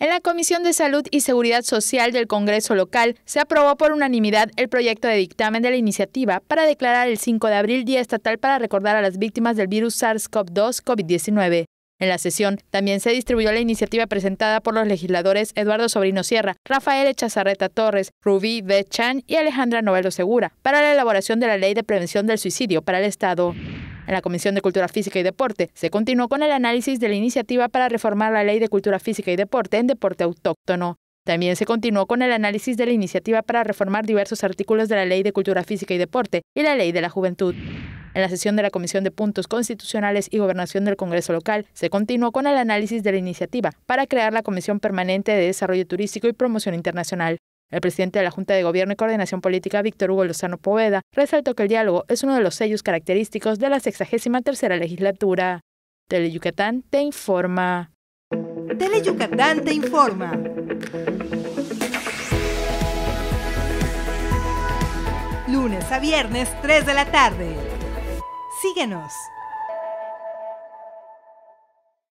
En la Comisión de Salud y Seguridad Social del Congreso local se aprobó por unanimidad el proyecto de dictamen de la iniciativa para declarar el 5 de abril Día Estatal para recordar a las víctimas del virus SARS-CoV-2 COVID-19. En la sesión también se distribuyó la iniciativa presentada por los legisladores Eduardo Sobrino Sierra, Rafael Echazarreta Torres, Rubí Bechan y Alejandra Novelo Segura para la elaboración de la Ley de Prevención del Suicidio para el Estado. En la Comisión de Cultura Física y Deporte se continuó con el análisis de la iniciativa para reformar la Ley de Cultura Física y Deporte en deporte autóctono. También se continuó con el análisis de la iniciativa para reformar diversos artículos de la Ley de Cultura Física y Deporte y la Ley de la Juventud. En la sesión de la Comisión de Puntos Constitucionales y Gobernación del Congreso Local, se continuó con el análisis de la iniciativa para crear la Comisión Permanente de Desarrollo Turístico y Promoción Internacional. El presidente de la Junta de Gobierno y Coordinación Política, Víctor Hugo Lozano Poveda, resaltó que el diálogo es uno de los sellos característicos de la 63 legislatura. Tele Yucatán te informa. Tele Yucatán te informa. Lunes a viernes, 3 de la tarde. Síguenos.